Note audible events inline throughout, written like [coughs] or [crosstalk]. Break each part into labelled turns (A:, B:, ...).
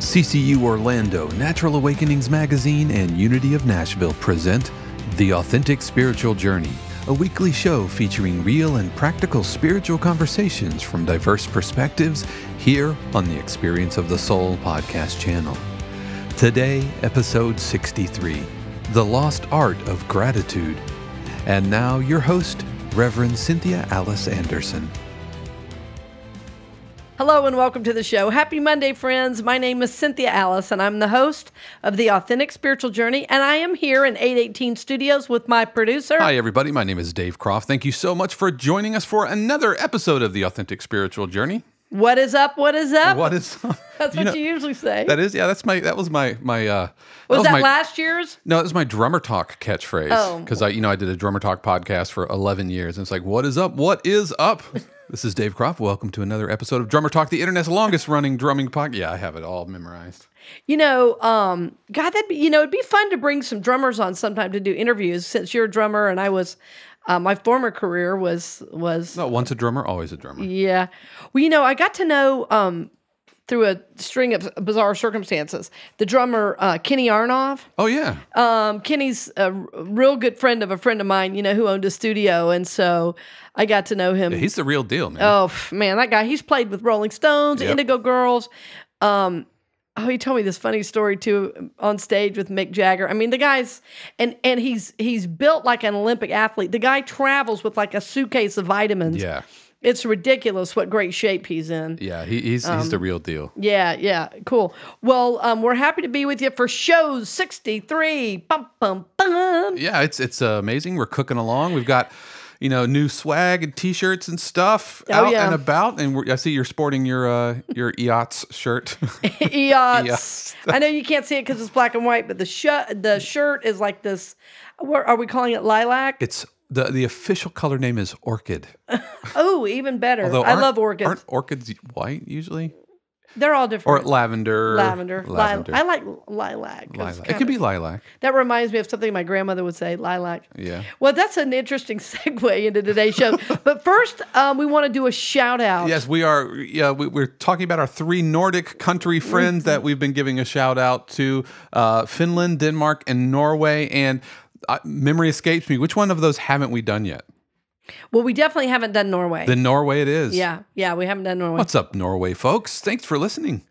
A: CCU Orlando, Natural Awakenings Magazine, and Unity of Nashville present The Authentic Spiritual Journey, a weekly show featuring real and practical spiritual conversations from diverse perspectives here on the Experience of the Soul podcast channel. Today, episode 63 The Lost Art of Gratitude. And now, your host, Reverend Cynthia Alice Anderson.
B: Hello and welcome to the show. Happy Monday, friends. My name is Cynthia Alice, and I'm the host of The Authentic Spiritual Journey. And I am here in 818 Studios with my producer.
A: Hi, everybody. My name is Dave Croft. Thank you so much for joining us for another episode of The Authentic Spiritual Journey.
B: What is up? What is up?
A: What is [laughs]
B: That's
A: you
B: what
A: know-
B: you usually say.
A: That is, yeah, that's my, that was my, my, uh,
B: was that
A: my,
B: last year's?
A: No, it was my drummer talk catchphrase.
B: Oh.
A: Because I, you know, I did a drummer talk podcast for 11 years. And it's like, what is up? What is up? This is Dave Croft. Welcome to another episode of Drummer Talk, the internet's longest running drumming podcast. Yeah, I have it all memorized.
B: You know, um, God, that'd be, you know, it'd be fun to bring some drummers on sometime to do interviews since you're a drummer and I was, uh, my former career was, was,
A: No, once a drummer, always a drummer.
B: Yeah. Well, you know, I got to know um, through a string of bizarre circumstances the drummer uh, Kenny Aronoff.
A: Oh, yeah.
B: Um, Kenny's a real good friend of a friend of mine, you know, who owned a studio, and so I got to know him.
A: Yeah, He's the real deal, man.
B: oh man, that guy! He's played with Rolling Stones,
A: Yep.
B: Indigo Girls. Um, oh, he told me this funny story too on stage with Mick Jagger. I mean, the guy's and and he's he's built like an Olympic athlete. The guy travels with like a suitcase of vitamins.
A: yeah.
B: It's ridiculous what great shape he's in.
A: Yeah. He, he's, he's the
B: Um,
A: real deal.
B: Yeah, yeah, cool. Well, um, we're happy to be with you for shows 63. Bum, bum, bum.
A: Yeah, it's it's amazing. We're cooking along. We've got you know new swag and t-shirts and stuff
B: Oh,
A: out
B: yeah.
A: and about. And we're, I see you're sporting your uh, your EOTS shirt. [laughs]
B: Eots. I know you can't see it because it's black and white, but the shirt the shirt is like this. What are we calling it? Lilac.
A: it's the the official color name is orchid. [laughs]
B: Oh, even better. I love orchids.
A: Aren't orchids white usually?
B: They're all different.
A: Or
B: lavender?
A: lavender.
B: Lavender. I like lilac.
A: lilac. It could be lilac.
B: That reminds me of something my grandmother would say. Lilac.
A: Yeah.
B: Well, that's an interesting [laughs] segue into today's show. [laughs] but first, um, we want to do a shout out.
A: Yes, we are. Yeah, we, we're talking about our three Nordic country friends that we've been giving a shout out to: uh, Finland, Denmark, and Norway. And uh, memory escapes me. Which one of those haven't we done yet?
B: Well, we definitely haven't done Norway.
A: Then Norway it is.
B: yeah, yeah, we haven't done Norway.
A: What's up, Norway folks? Thanks for listening.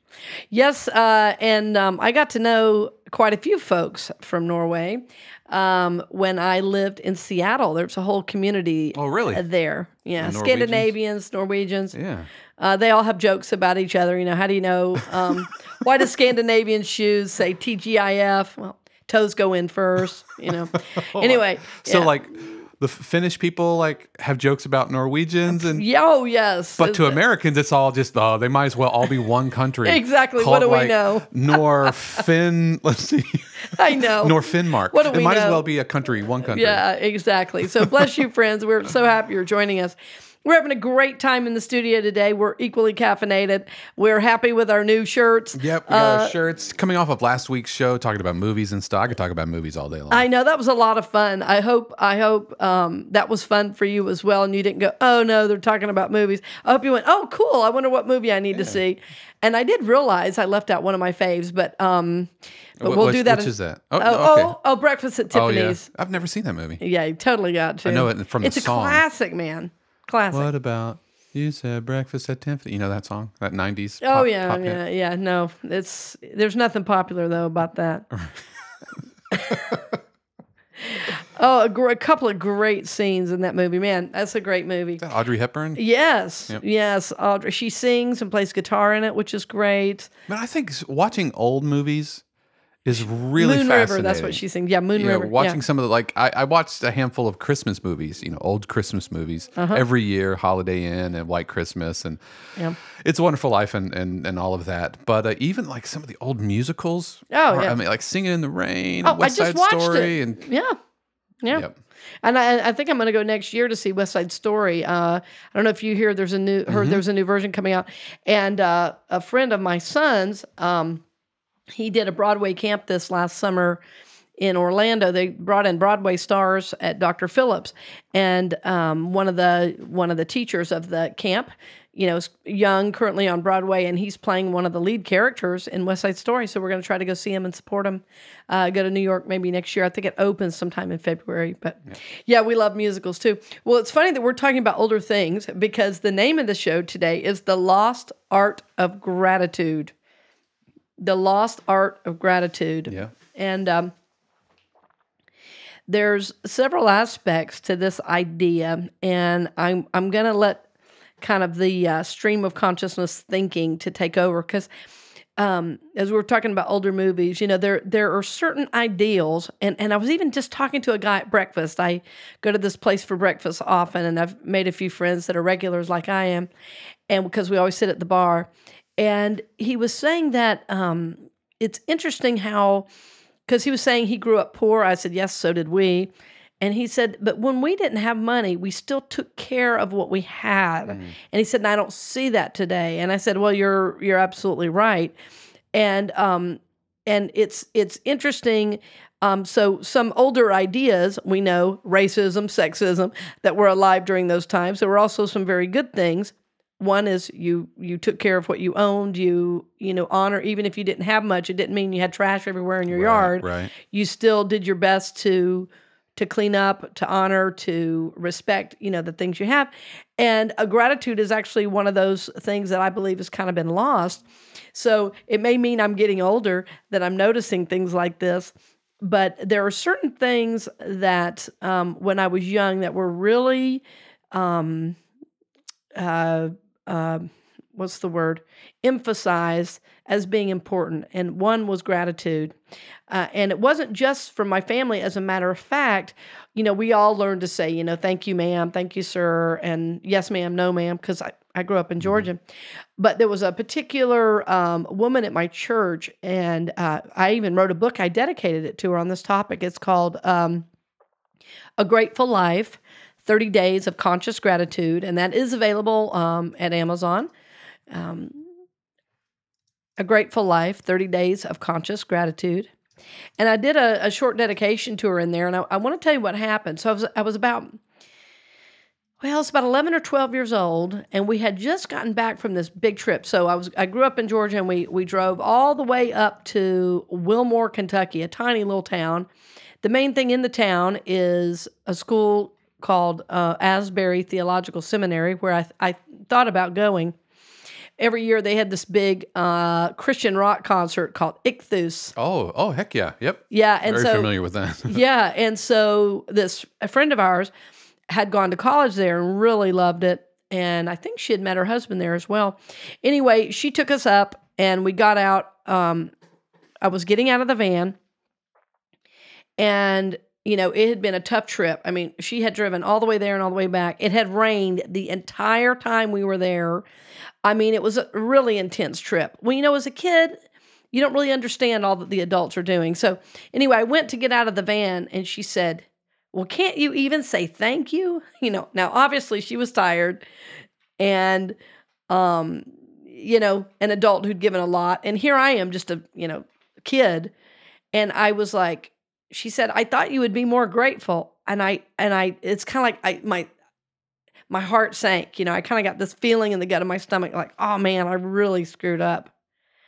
B: Yes, uh, and um, I got to know quite a few folks from Norway um, when I lived in Seattle. There's a whole community.
A: Oh, really?
B: uh, there, yeah,
A: The Norwegians?
B: Scandinavians, Norwegians.
A: Yeah.
B: Uh, they all have jokes about each other. You know, how do you know? Um, [laughs] why do Scandinavian shoes say TGIF? Well, toes go in first. You know. [laughs] Oh anyway,
A: So
B: yeah.
A: like the Finnish people like have jokes about Norwegians and
B: Yeah, oh yes.
A: but to Americans it's all just oh they might as well all be one country. [laughs]
B: Exactly. What
A: it,
B: do we
A: like,
B: know?
A: Nor [laughs] Fin let's see.
B: I know.
A: Nor Finmark.
B: What do
A: it
B: we
A: might as well be a country, one country.
B: Yeah, exactly. So bless you, friends. We're so happy you're joining us. We're having a great time in the studio today. We're equally caffeinated. We're happy with our new shirts.
A: Yep, we got
B: Uh,
A: our shirts coming off of last week's show talking about movies and stuff. I could talk about movies all day long.
B: I know that was a lot of fun. I hope I hope um, that was fun for you as well, and you didn't go, "Oh no, they're talking about movies." I hope you went, "Oh, cool! I wonder what movie I need to see." And I did realize I left out one of my faves, but um, but we'll do that.
A: which
B: in-
A: is that? Oh,
B: Oh,
A: okay.
B: oh, oh, Breakfast at
A: oh yeah.
B: Tiffany's.
A: I've never seen that movie.
B: yeah. you totally got to.
A: I know it from the song.
B: It's a classic, man. Classic.
A: What about you said breakfast at Tiffany? You know that song? That 90s
B: Oh
A: pop-
B: yeah,
A: pop hit?
B: yeah, yeah. No, it's there's nothing popular though about that. [laughs] [laughs] oh, a, gr- a couple of great scenes in that movie, man. That's a great movie.
A: Audrey Hepburn?
B: Yes,
A: Yep.
B: yes. Audrey, she sings and plays guitar in it, which is great.
A: But I think watching old movies is really
B: Moon
A: fascinating.
B: River, that's what she sings. Yeah, Moon
A: you know,
B: River.
A: watching
B: yeah.
A: some of the like I, I watched a handful of Christmas movies, you know, old Christmas movies
B: Uh-huh.
A: every year, Holiday Inn and White Christmas and
B: Yeah.
A: It's a Wonderful Life and and, and all of that. But uh, even like some of the old musicals,
B: Oh,
A: or,
B: yeah.
A: I mean like Singing in the Rain,
B: Oh,
A: West
B: I just
A: Side
B: watched
A: Story
B: it.
A: and
B: Yeah. Yeah.
A: Yep.
B: And I, I think I'm going to go next year to see West Side Story. Uh, I don't know if you hear there's a new heard
A: Mm-hmm.
B: there's a new version coming out, and uh, a friend of my son's, um, he did a Broadway camp this last summer in Orlando. They brought in Broadway stars at Dr. Phillips, and um, one of the one of the teachers of the camp you know, is young, currently on Broadway, and he's playing one of the lead characters in West Side Story. So we're going to try to go see him and support him. Uh, go to New York maybe next year. I think it opens sometime in February. But yeah. yeah, we love musicals too. Well, it's funny that we're talking about older things because the name of the show today is The Lost Art of Gratitude. The Lost Art of Gratitude.
A: Yeah.
B: And um, there's several aspects to this idea, and I'm I'm gonna let kind of the uh, stream of consciousness thinking to take over because um, as we are talking about older movies, you know, there there are certain ideals, and and I was even just talking to a guy at breakfast. I go to this place for breakfast often, and I've made a few friends that are regulars like I am, and because we always sit at the bar, and he was saying that um, it's interesting how because he was saying he grew up poor. I said, yes, so did we. And he said, but when we didn't have money, we still took care of what we had. Mm. And he said, and I don't see that today. And I said, well, you're you're absolutely right. And um, and it's it's interesting. Um, so some older ideas we know racism, sexism that were alive during those times. There were also some very good things one is you you took care of what you owned you you know honor even if you didn't have much it didn't mean you had trash everywhere in your
A: right,
B: yard.
A: right.
B: You still did your best to to clean up to honor to respect you know the things you have. And a gratitude is actually one of those things that i believe has kind of been lost. So it may mean i'm getting older that i'm noticing things like this but there are certain things that um, when i was young that were really um, uh, uh, what's the word emphasized as being important. And one was gratitude. Uh, and it wasn't just from my family. As a matter of fact you know we all learned to say you know thank you ma'am. Thank you sir. And yes ma'am. No ma'am. Because I, I grew up in mm-hmm. georgia. But there was a particular um, woman at my church and uh, i even wrote a book. I dedicated it to her on this topic. It's called um, a grateful life 30 Days of Conscious Gratitude, and that is available um, at Amazon. Um, a Grateful Life 30 Days of Conscious Gratitude. And I did a, a short dedication to her in there, and I, I want to tell you what happened. So I was, I was about, well, I was about 11 or 12 years old, and we had just gotten back from this big trip. So I was I grew up in Georgia, and we we drove all the way up to Wilmore, Kentucky, a tiny little town. The main thing in the town is a school called uh, Asbury Theological Seminary, where I, I thought about going. Every year they had this big uh, Christian rock concert called Ichthus.
A: Oh, oh, heck yeah, yep.
B: Yeah, and
A: very
B: so
A: familiar with that. [laughs]
B: yeah, and so this a friend of ours had gone to college there and really loved it, and I think she had met her husband there as well. Anyway, she took us up, and we got out. Um, I was getting out of the van, and you know, it had been a tough trip. I mean, she had driven all the way there and all the way back. It had rained the entire time we were there. I mean, it was a really intense trip. Well, you know, as a kid, you don't really understand all that the adults are doing. So, anyway, I went to get out of the van and she said, Well, can't you even say thank you? [laughs] You know, now obviously she was tired and, um, you know, an adult who'd given a lot. And here I am, just a, you know, kid. And I was like, she said, I thought you would be more grateful. And I, and I, it's kind of like I, my, my heart sank. You know, I kind of got this feeling in the gut of my stomach, like, oh man, I really screwed up.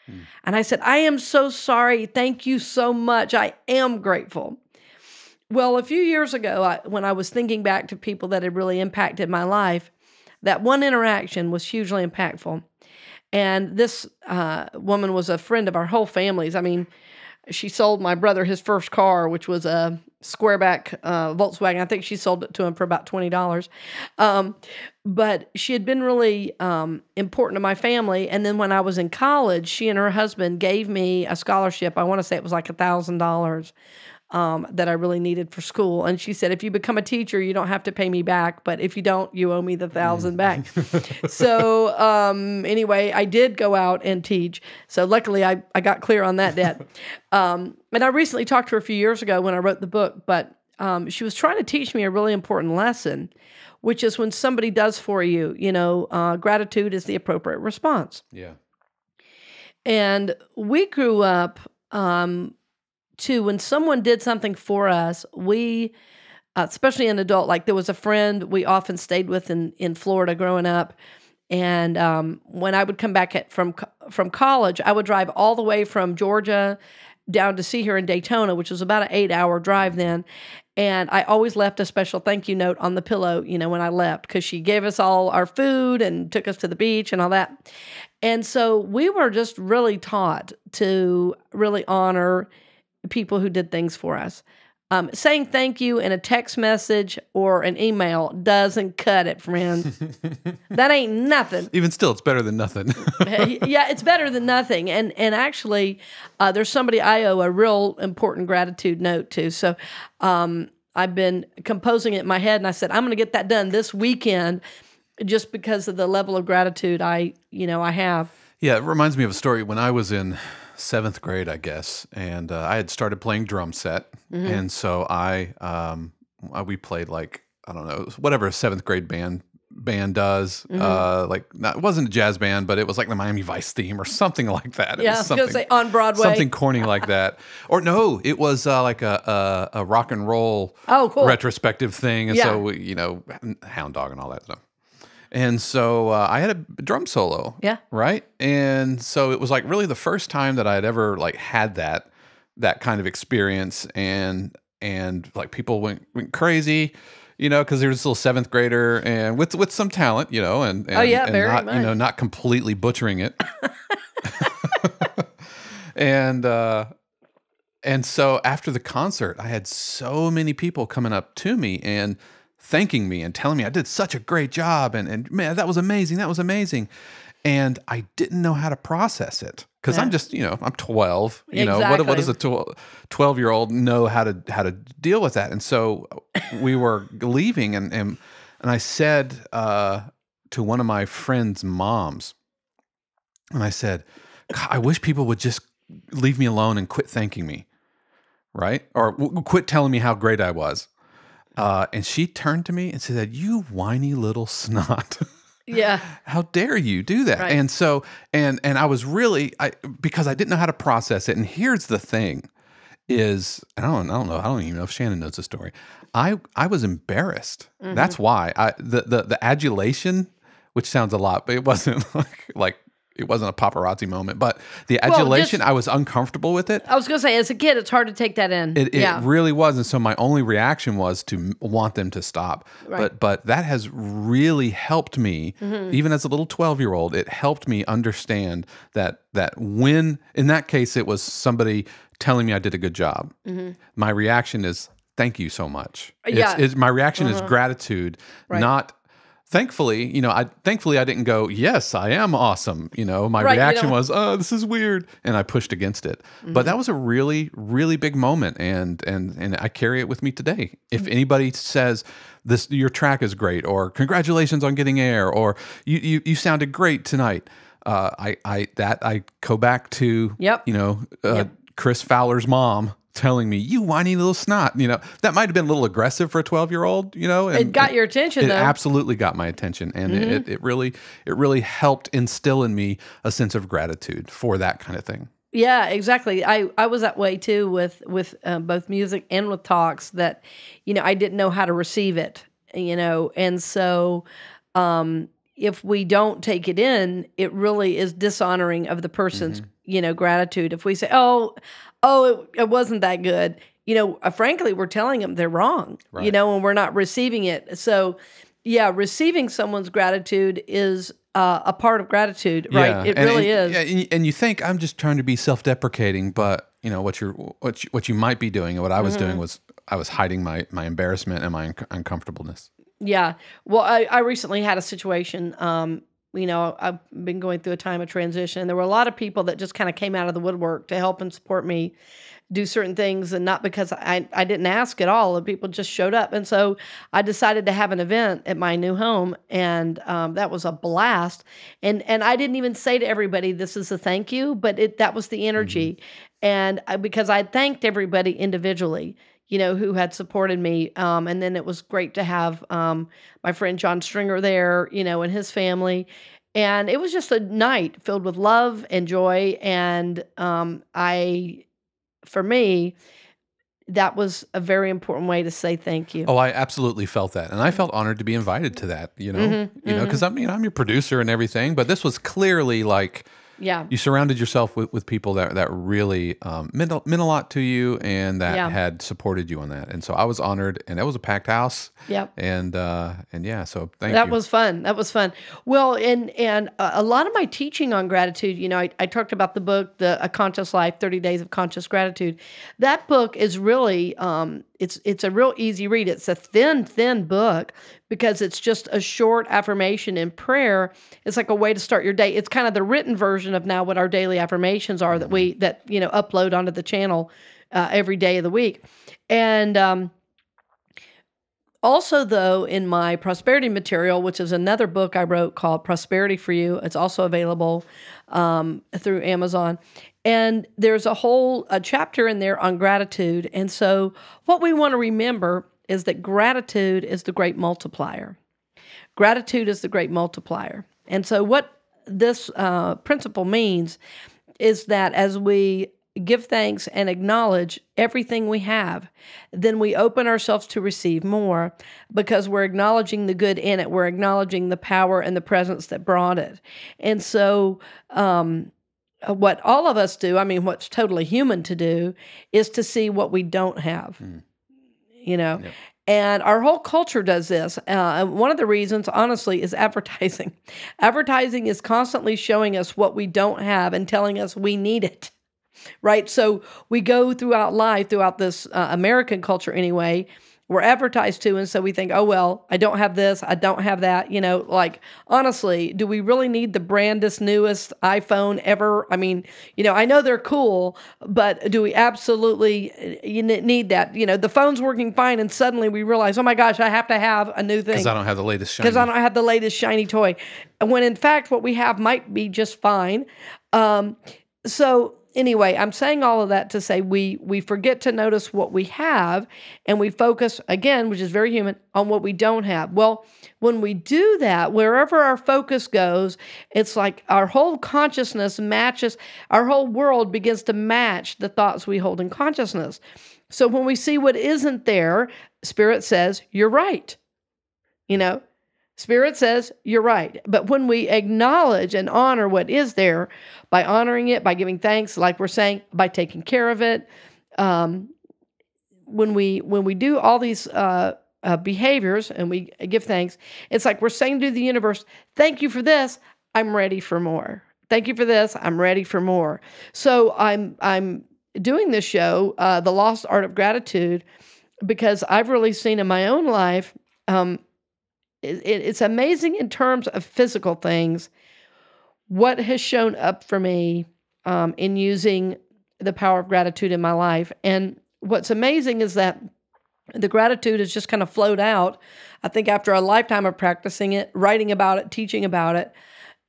B: Hmm. And I said, I am so sorry. Thank you so much. I am grateful. Well, a few years ago, I, when I was thinking back to people that had really impacted my life, that one interaction was hugely impactful. And this uh, woman was a friend of our whole family's. I mean, she sold my brother his first car, which was a squareback uh, Volkswagen. I think she sold it to him for about twenty dollars. Um, but she had been really um, important to my family. And then when I was in college, she and her husband gave me a scholarship. I want to say it was like a thousand dollars um, that I really needed for school. And she said, if you become a teacher, you don't have to pay me back, but if you don't, you owe me the thousand back. [laughs] so um, anyway, I did go out and teach. So luckily, I, I got clear on that debt. [laughs] Um, and I recently talked to her a few years ago when I wrote the book, but um, she was trying to teach me a really important lesson, which is when somebody does for you, you know, uh, gratitude is the appropriate response.
A: Yeah.
B: And we grew up um, too when someone did something for us we uh, especially an adult like there was a friend we often stayed with in in florida growing up And um, when I would come back at, from from college, I would drive all the way from Georgia down to see her in Daytona, which was about an eight hour drive then. And I always left a special thank you note on the pillow, you know, when I left, because she gave us all our food and took us to the beach and all that. And so we were just really taught to really honor people who did things for us. Um, saying thank you in a text message or an email doesn't cut it, friend. [laughs] that ain't nothing.
A: Even still, it's better than nothing.
B: yeah, it's better than nothing. And and actually, uh, there's somebody I owe a real important gratitude note to. So um, I've been composing it in my head, and I said I'm going to get that done this weekend, just because of the level of gratitude I you know I have.
A: yeah, it reminds me of a story when I was in seventh grade, I guess, and uh, I had started playing drum set, and so I um, I- we played like I don't know whatever a seventh grade band band does. Uh, like not, it wasn't a jazz band, but it was like the Miami Vice theme or [laughs] something like that. It
B: Yeah,
A: was
B: I was going to
A: something-
B: say on Broadway.
A: something corny like that. Or no, it was uh, like a, a a rock and roll
B: Oh, cool.
A: retrospective thing, and
B: Yeah.
A: so we, you know, Hound Dog and all that stuff. And so uh, I had a drum solo,
B: Yeah.
A: right. And so it was like really the first time that I had ever like had that that kind of experience, and and like people went went crazy. You know, because there's a little seventh grader and with with some talent, you know, and, and
B: Oh, yeah,
A: and
B: very
A: not you know not completely butchering it. [laughs] and uh and so after the concert i had so many people coming up to me and thanking me and telling me i did such a great job and, and man that was amazing that was amazing and i didn't know how to process it because i'm just you know i'm 12 you know what, what does a 12 year old know how to how to deal with that and so we were leaving and and, and i said uh to one of my friends moms and I said, I wish people would just leave me alone and quit thanking me, right? Or w- quit telling me how great I was. Uh, and she turned to me and said, You whiny little snot.
B: Yeah. [laughs]
A: how dare you do that?
B: Right.
A: And so, and and I was really, I because I didn't know how to process it. And here's the thing: is I don't, I don't know, I don't even know if Shannon knows the story. I I was embarrassed. That's why I the the the adulation, which sounds a lot, but it wasn't [laughs] like like it wasn't a paparazzi moment. But the
B: Well,
A: adulation,
B: just-
A: I was uncomfortable with it.
B: I was going to say, as a kid, it's hard to take that in.
A: It, it
B: yeah.
A: really was, and so my only reaction was to want them to stop.
B: Right.
A: But but that has really helped me,
B: Mm-hmm.
A: even as a little twelve year old. It helped me understand that that when in that case it was somebody telling me I did a good job. My reaction is thank you so much. It's-
B: Mm-hmm. Yeah. Uh-huh.
A: my reaction is gratitude,
B: Right.
A: not. Thankfully, you know, I thankfully I didn't go, yes, I am awesome. You know, my
B: Right,
A: reaction was, oh, this is weird, and I pushed against it.
B: Mm-hmm.
A: But that was a really, really big moment, and and and I carry it with me today. If
B: Mm-hmm.
A: anybody says this, your track is great, or congratulations on getting air, or you you, you sounded great tonight, uh, I I that I go back to
B: Yep.
A: you know uh,
B: Yep.
A: Chris Fowler's mom telling me you whiny little snot you know that might have been a little aggressive for a 12 year old you know and
B: it got your attention,
A: it
B: though. Mm-hmm.
A: absolutely got my attention and it, it really it really helped instill in me a sense of gratitude for that kind of thing
B: Yeah, exactly. I, I was that way too with with uh, both music and with talks that, you know, I didn't know how to receive it, you know, and so um, if we don't take it in, it really is dishonoring of the person's,
A: Mm-hmm.
B: You know, gratitude. If we say, oh, oh, it, it wasn't that good, you know, uh, frankly, we're telling them they're wrong, you know, and we're not receiving it. So, yeah, receiving someone's gratitude is uh, a part of gratitude, right? It
A: and-
B: really
A: and,
B: is.
A: yeah, and, and you think i'm just trying to be self-deprecating but you know what you're what you, what you might be doing and what i was
B: Mm-hmm.
A: doing was i was hiding my my embarrassment and my un- uncomfortableness
B: Yeah. Well, I, I recently had a situation. Um, you know, I've been going through a time of transition. There were a lot of people that just kind of came out of the woodwork to help and support me do certain things, and not because I, I didn't ask at all. The people just showed up, and so I decided to have an event at my new home, and um, that was a blast. And and I didn't even say to everybody, "This is a thank you," but it that was the energy, and I, because I thanked everybody individually you know, who had supported me. Um, and then it was great to have um, my friend John Stringer there, you know, and his family. And it was just a night filled with love and joy. And um, I, for me, that was a very important way to say thank you.
A: Oh, I absolutely felt that, and I felt honored to be invited to that. You know,
B: Mm-hmm,
A: you know, because I mean, I'm your producer and everything, but this was clearly like
B: yeah.
A: you surrounded yourself with, with people that that really um, meant a, meant a lot to you and that
B: Yeah.
A: had supported you on that, and so I was honored, and that was a packed house,
B: Yep.
A: and uh, and yeah, so thank you.
B: that
A: you.
B: was fun. That was fun. Well, and and a lot of my teaching on gratitude, you know, I, I talked about the book, the A Conscious Life, Thirty Days of Conscious Gratitude. That book is really, um, it's it's a real easy read. It's a thin, thin book because it's just a short affirmation in prayer. It's like a way to start your day. It's kind of the written version of now what our daily affirmations are that we that you know upload onto the channel uh, every day of the week, and. Um, also, though, in my prosperity material, which is another book I wrote called Prosperity for You, it's also available um, through Amazon. And there's a whole a chapter in there on gratitude. And so, what we want to remember is that gratitude is the great multiplier. Gratitude is the great multiplier. And so, what this uh, principle means is that as we give thanks and acknowledge everything we have, then we open ourselves to receive more because we're acknowledging the good in it. We're acknowledging the power and the presence that brought it. And so, um, what all of us do, I mean, what's totally human to do, is to see what we don't have. You know,
A: Yep.
B: and our whole culture does this. Uh, one of the reasons, honestly, is advertising. [laughs] advertising is constantly showing us what we don't have and telling us we need it. [laughs] Right. So we go throughout life, throughout this uh, American culture anyway, we're advertised to. And so we think, oh, well, I don't have this. I don't have that. You know, like, honestly, do we really need the brandest, newest iPhone ever? I mean, you know, I know they're cool, but do we absolutely you need that? You know, the phone's working fine. And suddenly we realize, oh my gosh, I have to have a new thing
A: because I don't have the latest shiny.
B: because I don't have the latest shiny toy. When in fact, what we have might be just fine. Um, so anyway, I'm saying all of that to say we we forget to notice what we have, and we focus again, which is very human, on what we don't have. Well, when we do that, wherever our focus goes, it's like our whole consciousness matches. Our whole world begins to match the thoughts we hold in consciousness. So when we see what isn't there, Spirit says, "You're right." You know, Spirit says, you're right. But when we acknowledge and honor what is there by honoring it, by giving thanks, like we're saying, by taking care of it, um, when we when we do all these uh, uh, behaviors and we give thanks, it's like we're saying to the universe, "Thank you for this. I'm ready for more. Thank you for this. I'm ready for more." So I'm I'm doing this show, uh, "The Lost Art of Gratitude," because I've really seen in my own life. Um, it, it- it's amazing in terms of physical things what has shown up for me um, in using the power of gratitude in my life. And what's amazing is that the gratitude has just kind of flowed out. I think after a lifetime of practicing it, writing about it, teaching about it,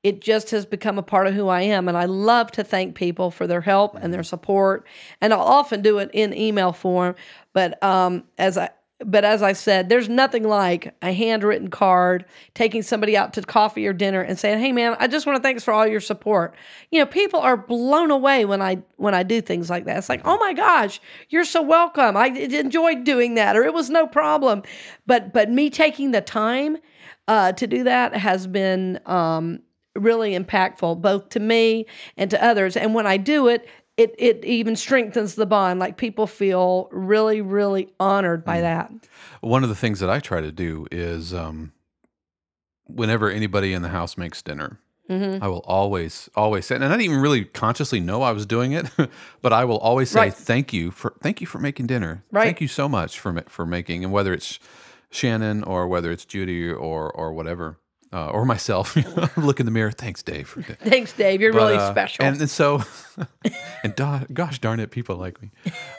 B: it just has become a part of who I am. And I love to thank people for their help and their support. And I'll often do it in email form. But um, as I but as I said, there's nothing like a handwritten card, taking somebody out to coffee or dinner and saying, "Hey man, I just want to thanks for all your support." You know, people are blown away when I when I do things like that. It's like, "Oh my gosh, you're so welcome. I enjoyed doing that or it was no problem." But but me taking the time uh, to do that has been um, really impactful both to me and to others. And when I do it, it it even strengthens the bond. Like people feel really really honored by that.
A: One of the things that I try to do is um, whenever anybody in the house makes dinner,
B: Mm-hmm.
A: I will always, always say, and I didn't even really consciously know I was doing it, [laughs] but I will always say,
B: Right.
A: "Thank you for, thank you for making dinner.
B: Right.
A: Thank you so much for for making." And whether it's Shannon or whether it's Judy or or whatever, uh, or myself, [laughs] [laughs] look in the mirror. Thanks, Dave. [laughs]
B: Thanks, Dave. You're
A: but,
B: really
A: uh,
B: special.
A: And, and so, and da- gosh darn it, people like me.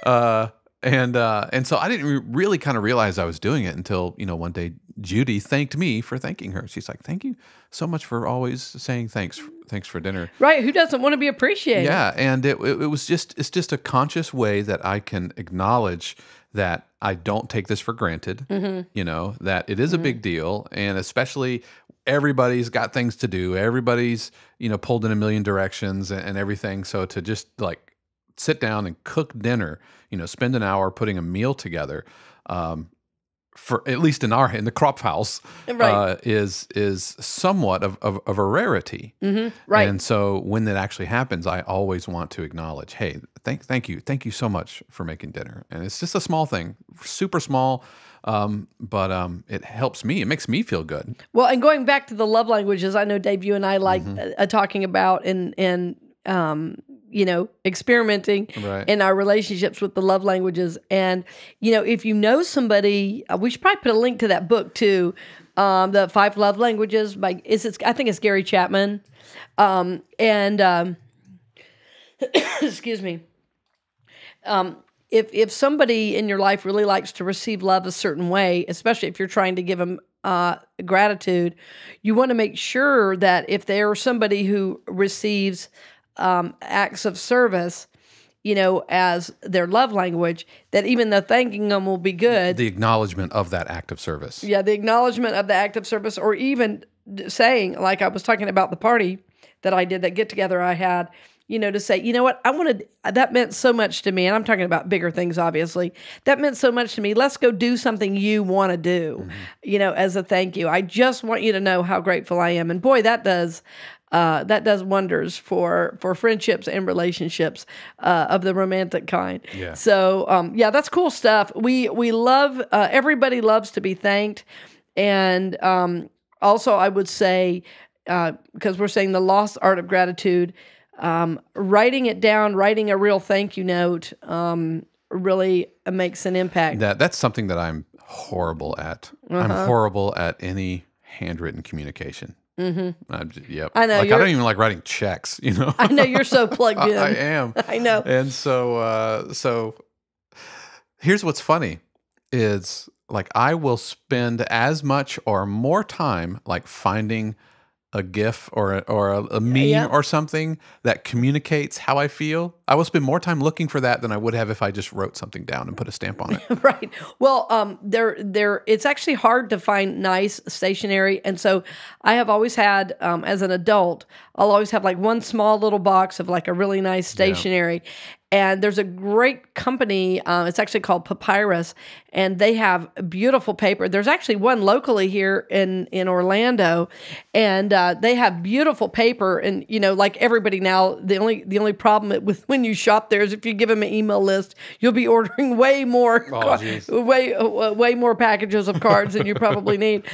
A: Uh, and uh, and so I didn't re- really kind of realize I was doing it until you know one day Judy thanked me for thanking her. She's like, "Thank you so much for always saying thanks, thanks for dinner."
B: right? Who doesn't want to be appreciated?
A: Yeah, and it, it, it was just it's just a conscious way that I can acknowledge that I don't take this for granted. You know that it is a big deal, and especially everybody's got things to do. Everybody's you know pulled in a million directions and, and everything. So to just like sit down and cook dinner, you know, spend an hour putting a meal together, um, for at least in our in the Croft house,
B: Right.
A: uh, is is somewhat of, of, of a rarity.
B: Right.
A: And so when that actually happens, I always want to acknowledge, hey, thank thank you, thank you so much for making dinner. And it's just a small thing, super small, um, but um, it helps me. It makes me feel good.
B: Well, and going back to the love languages, I know Dave, you and I like
A: Mm-hmm.
B: uh, talking about and and um, you know experimenting
A: Right.
B: in our relationships with the love languages. And you know, if you know somebody, uh, we should probably put a link to that book too, um, the Five Love Languages by is it's I think it's Gary Chapman, um, and um, [coughs] excuse me if if somebody in your life really likes to receive love a certain way, especially if you're trying to give them uh, gratitude, you want to make sure that if they're somebody who receives um, acts of service, you know, as their love language, that even the thanking them will be good,
A: The acknowledgement of that act of service.
B: yeah, the acknowledgement of the act of service, or even saying, like I was talking about the party that I did, that get together I had, you know, to say, you know what, I wanted that meant so much to me, and I'm talking about bigger things, obviously. That meant so much to me. Let's go do something you want to do, you know, as a thank you. I just want you to know how grateful I am, and boy, that does. Uh, that does wonders for for friendships and relationships uh, of the romantic kind.
A: Yeah.
B: So um, yeah, that's cool stuff. We we love uh, everybody loves to be thanked, and um, also I would say because we're saying the lost art of gratitude, um, writing it down, writing a real thank you note, um, really makes an impact.
A: That that's something that I'm horrible at.
B: Uh-huh.
A: I'm horrible at any handwritten communication. Mm-hmm. yep.
B: I know,
A: Like I don't even like writing checks. You know.
B: I know you're so plugged [laughs] in.
A: I am. [laughs]
B: I know.
A: And so, uh, so here's what's funny is like I will spend as much or more time like finding a GIF or a, or a, a meme
B: Yeah.
A: or something that communicates how I feel. I will spend more time looking for that than I would have if I just wrote something down and put a stamp on it. [laughs]
B: right. Well, um, there, there. It's actually hard to find nice stationery, and so I have always had, um, as an adult, I'll always have like one small little box of like a really nice stationery. Yeah. And there's a great company. Uh, it's actually called Papyrus, and they have beautiful paper. There's actually one locally here in in Orlando, and uh, they have beautiful paper. And you know, like everybody now, the only the only problem with when you shop there is if you give them an email list, you'll be [laughs] ordering way more,
A: Oh,
B: way uh, way more packages of cards than you probably need. [laughs]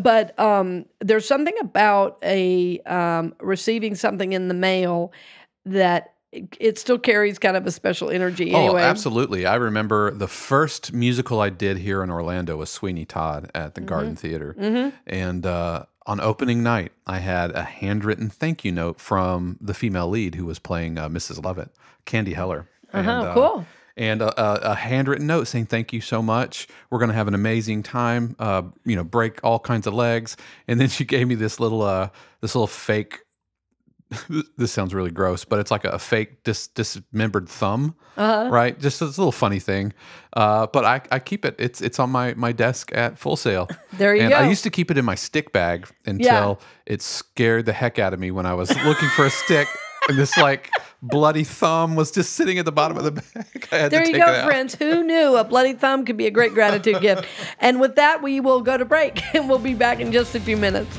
B: But um, there's something about a um, receiving something in the mail that it, still carries kind of a special energy. Anyway,
A: Oh, absolutely. I remember the first musical I did here in Orlando was Sweeney Todd at the Garden
B: Mm-hmm.
A: Theater. And uh, on opening night, I had a handwritten thank you note from the female lead who was playing uh, Mrs. Lovett, Candy Heller. And,
B: Uh-huh, cool.
A: And a, a, a handwritten note saying thank you so much. We're going to have an amazing time. Uh, you know, break all kinds of legs. And then she gave me this little uh, this little fake this sounds really gross, but it's like a fake dis- dismembered thumb,
B: Uh-huh.
A: right? Just this little funny thing. Uh, but I, I keep it. It's it's on my my desk at Full Sail. [laughs]
B: There you
A: and
B: go.
A: I used to keep it in my stick bag until
B: Yeah.
A: it scared the heck out of me when I was looking for a stick, [laughs] and this like bloody thumb was just sitting at the bottom of the [laughs] bag. I had
B: There
A: to
B: you
A: take
B: go,
A: it out.
B: friends. Who knew a bloody thumb could be a great gratitude gift? And with that, we will go to break and we'll be back in just a few minutes.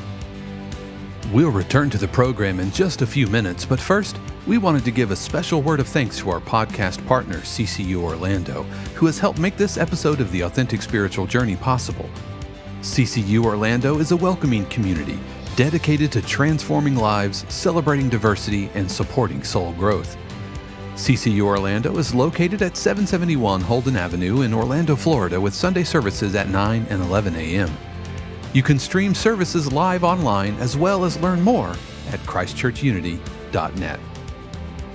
A: We'll return to the program in just a few minutes, but first, we wanted to give a special word of thanks to our podcast partner, CCU Orlando, who has helped make this episode of the Authentic Spiritual Journey possible. CCU Orlando is a welcoming community dedicated to transforming lives, celebrating diversity, and supporting soul growth. CCU Orlando is located at 771 Holden Avenue in Orlando, Florida, with Sunday services at 9 and 11 a.m. You can stream services live online as well as learn more at ChristchurchUnity.net.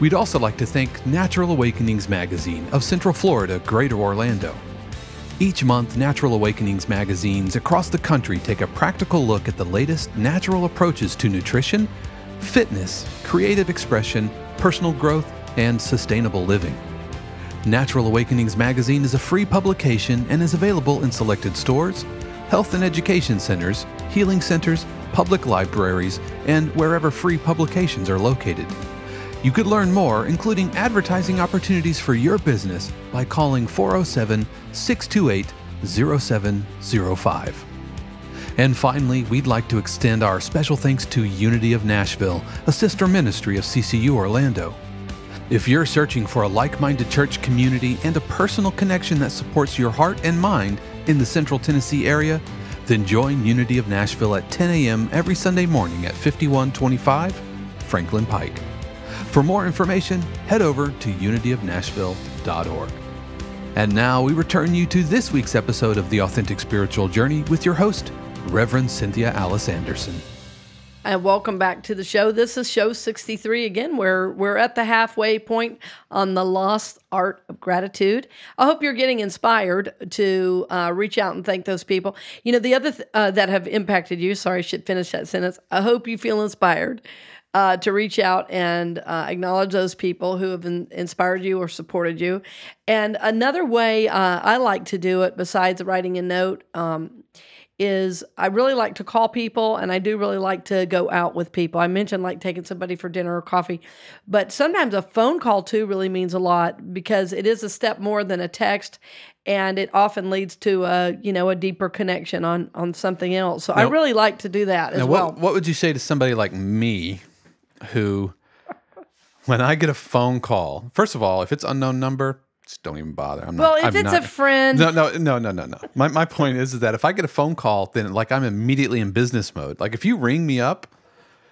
A: We'd also like to thank Natural Awakenings Magazine of Central Florida, Greater Orlando. Each month, Natural Awakenings magazines across the country take a practical look at the latest natural approaches to nutrition, fitness, creative expression, personal growth, and sustainable living. Natural Awakenings magazine is a free publication and is available in selected stores, health and education centers, healing centers, public libraries, and wherever free publications are located. You could learn more, including advertising opportunities for your business, by calling 407 628 0705. And finally, we'd like to extend our special thanks to Unity of Nashville, a sister ministry of CCU Orlando. If you're searching for a like minded church community and a personal connection that supports your heart and mind in the Central Tennessee area, then join Unity of Nashville at 10 a.m. every Sunday morning at 5125 Franklin Pike. For more information, head over to unityofnashville.org. And now we return you to this week's episode of The Authentic Spiritual Journey with your host, Reverend Cynthia Alice Anderson.
B: And welcome back to the show. This is show 63 again, where we're at the halfway point on the lost art of gratitude. I hope you're getting inspired to uh, reach out and thank those people. You know, the other th- uh, that have impacted you, sorry, I should finish that sentence. I hope you feel inspired uh, to reach out and uh, acknowledge those people who have in- inspired you or supported you. And another way uh, I like to do it, besides writing a note, um, is I really like to call people and I do really like to go out with people. I mentioned like taking somebody for dinner or coffee, but sometimes a phone call too really means a lot because it is a step more than a text and it often leads to a, you know, a deeper connection on on something else. So I really like to do that as
A: Now,
B: well.
A: what, what would you say to somebody like me who, when I get a phone call, first of all, if it's unknown number, just don't even bother. I'm not.
B: well,
A: not,
B: if
A: I'm
B: it's
A: not,
B: a friend,
A: No, no, no, no, no, no. My, my point is, is that if I get a phone call, then like I'm immediately in business mode. Like if you ring me up,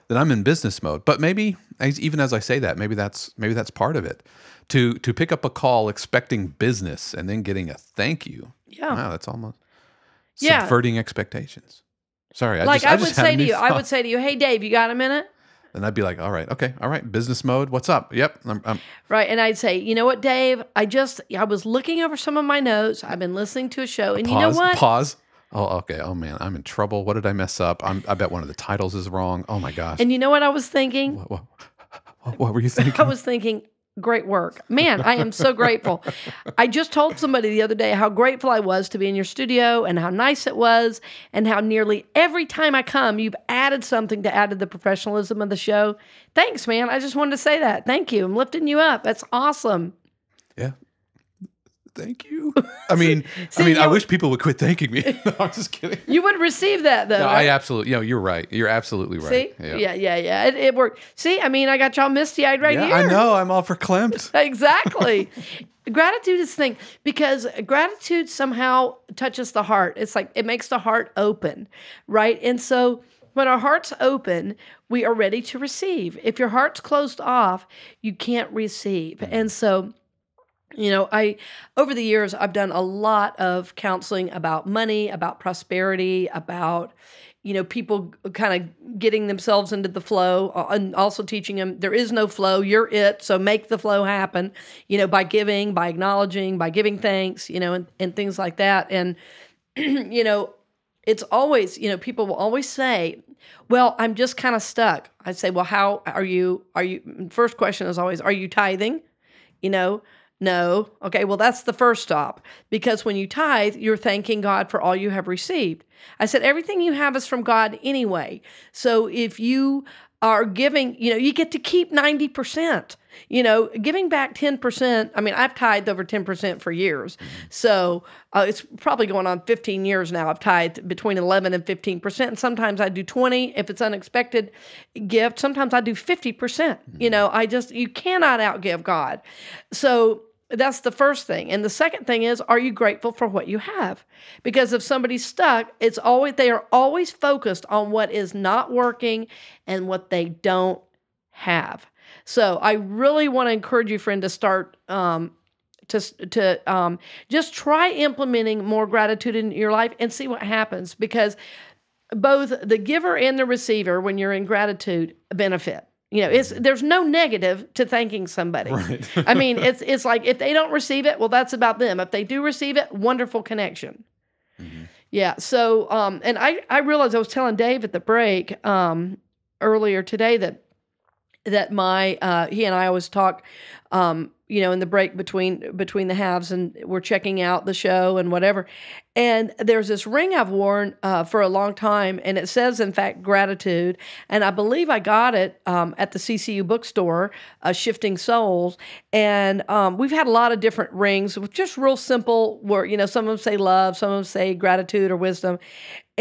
A: then I'm in business mode. But maybe even as I say that, maybe that's maybe that's part of it. To to pick up a call expecting business and then getting a thank you.
B: Yeah.
A: Wow, that's almost
B: Yeah.
A: subverting expectations. Sorry, I
B: like
A: just,
B: I,
A: I
B: would say to you, I would say to you, "Hey Dave, you got a minute?"
A: And I'd be like, all right, okay, all right, business mode. What's up? Yep. I'm, I'm,
B: Right. And I'd say, you know what, Dave? I just, I was looking over some of my notes. I've been listening to a show. And you know what?
A: Pause. Oh, okay. Oh man, I'm in trouble. What did I mess up? I'm, I bet one of the titles is wrong. Oh my gosh.
B: And you know what I was thinking?
A: what, what, [laughs] what were you [laughs] thinking?
B: I was thinking, great work. Man, I am so grateful. I just told somebody the other day how grateful I was to be in your studio and how nice it was, and how nearly every time I come, you've added something to add to the professionalism of the show. Thanks, man. I just wanted to say that. Thank you. I'm lifting you up. That's awesome.
A: yeah. Thank you. I mean, [laughs]
B: See,
A: I mean, I wish people would quit thanking me. [laughs] no, I'm just kidding.
B: You would receive that though.
A: No,
B: right?
A: I absolutely. You know, you're right. You're absolutely right.
B: See? Yeah, yeah, yeah. It, it worked. See, I mean, I got y'all misty eyed right
A: Yeah,
B: here.
A: I know. I'm all for Klimt. [laughs]
B: Exactly. gratitude is the thing because gratitude somehow touches the heart. It's like it makes the heart open, right? And so when our heart's open, we are ready to receive. If your heart's closed off, you can't receive. Mm. And so you know, I over the years I've done a lot of counseling about money, about prosperity, about you know people kind of getting themselves into the flow and also teaching them there is no flow, you're it, so make the flow happen, you know, by giving, by acknowledging, by giving thanks, you know, and, and things like that. And [clears throat] you know, it's always, you know, people will always say, "Well, I'm just kind of stuck." I say, "Well, how are you are you first question is always, "Are you tithing?" You know, no. Okay, well, that's the first stop because when you tithe, you're thanking God for all you have received. I said, everything you have is from God anyway. So if you are giving, you know, you get to keep 90%. You know, giving back 10%. I mean, I've tithed over 10% for years. So uh, it's probably going on 15 years now. I've tithed between 11 and 15%. And sometimes I do 20 if it's unexpected gift. Sometimes I do 50%. You know, I just, you cannot outgive God. So that's the first thing. And the second thing is, are you grateful for what you have? Because if somebody's stuck, it's always, they are always focused on what is not working and what they don't have. So I really want to encourage you, friend, to start um, to to um, just try implementing more gratitude in your life and see what happens. Because both the giver and the receiver, when you're in gratitude, benefit. You know, it's there's no negative to thanking somebody.
A: Right. [laughs]
B: I mean, it's it's like if they don't receive it, well, that's about them. If they do receive it, wonderful connection. Yeah. So, um, and I I realized I was telling Dave at the break um, earlier today that that my uh, he and I always talk, um, you know, in the break between between the halves, and we're checking out the show and whatever. And there's this ring I've worn uh, for a long time, and it says, in fact, gratitude. And I believe I got it um, at the CCU bookstore, uh, Shifting Souls. And um, we've had a lot of different rings, just real simple. Where you know, some of them say love, some of them say gratitude or wisdom.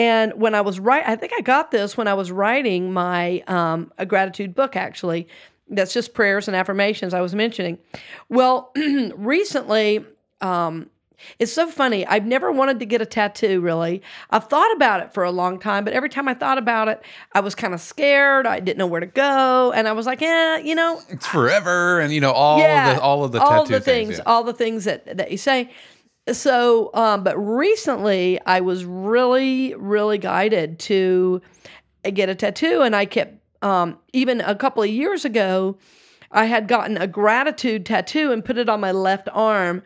B: And when I was writing, I think I got this when I was writing my um, a gratitude book, actually. That's just prayers and affirmations I was mentioning. Well, [clears throat] recently, um, it's so funny. I've never wanted to get a tattoo, really. I've thought about it for a long time, but every time I thought about it, I was kind of scared. I didn't know where to go. And I was like, yeah, you know.
A: It's forever. And, you know, all, yeah, of, the, all of the
B: all
A: the
B: things, things
A: yeah.
B: all the things that, that you say. So, um, but recently I was really, really guided to get a tattoo. And I kept, um, even a couple of years ago, I had gotten a gratitude tattoo and put it on my left arm.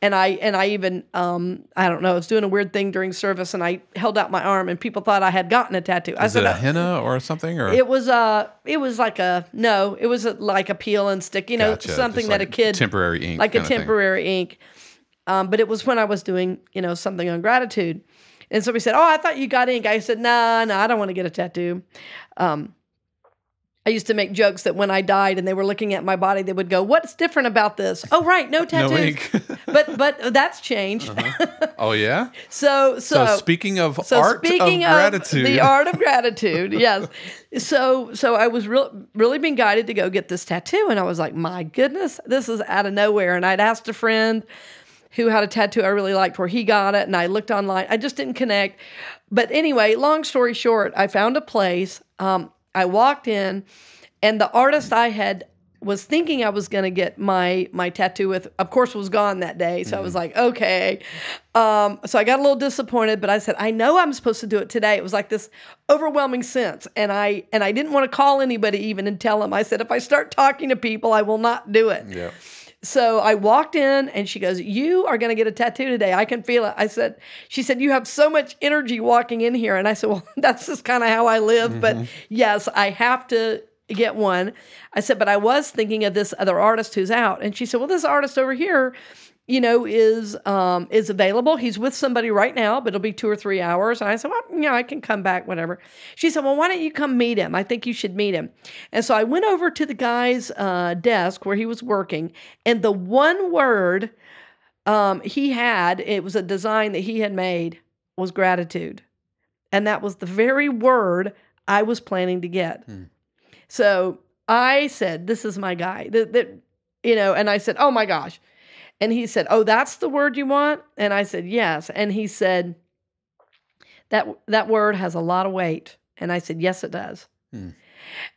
B: And I and I even um, I don't know I was doing a weird thing during service and I held out my arm and people thought I had gotten a tattoo.
A: I said, it a henna or something or
B: it was a it was like a no it was a, like a peel and stick you know
A: Gotcha.
B: something
A: Just
B: that
A: like
B: a kid
A: temporary ink
B: like a temporary ink. Um, but it was when I was doing, you know, something on gratitude. And somebody said, Oh, I thought you got ink. I said, Nah, nah, I don't want to get a tattoo. Um, I used to make jokes that when I died and they were looking at my body, they would go, What's different about this? Oh, right, no [laughs] tattoos.
A: No [laughs]
B: but but that's changed. [laughs]
A: oh, yeah?
B: so so
A: So, speaking of
B: so
A: art
B: speaking
A: of gratitude.
B: the art of gratitude, yes. So so I was real, really being guided to go get this tattoo, and I was like, my goodness, this is out of nowhere. And I'd asked a friend who had a tattoo I really liked where he got it, and I looked online. I just didn't connect. But anyway, long story short, I found a place. Um, I walked in, and the artist I had was thinking I was going to get my my tattoo with, of course, was gone that day. So I was like, okay. Um, so I got a little disappointed, but I said, I know I'm supposed to do it today. It was like this overwhelming sense, and I and I didn't want to call anybody even and tell them. I said, if I start talking to people, I will not do it.
A: yeah.
B: So I walked in and she goes, You are going to get a tattoo today. I can feel it. I said, She said, You have so much energy walking in here. And I said, [laughs] Well, that's just kind of how I live. But mm-hmm. yes, I have to get one. I said, But I was thinking of this other artist who's out. And she said, Well, this artist over here, you know, is um, is available. He's with somebody right now, but it'll be two or three hours. And I said, well, you know, I can come back, whatever. She said, well, why don't you come meet him? I think you should meet him. And so I went over to the guy's uh, desk where he was working, and the one word um, he had, it was a design that he had made, was gratitude. And that was the very word I was planning to get.
A: Hmm.
B: So I said, this is my guy. That, that, you know, and I said, oh my gosh. And he said, "Oh, that's the word you want?" And I said, "Yes." And he said, "That that word has a lot of weight." And I said, "Yes, it does."
A: Hmm.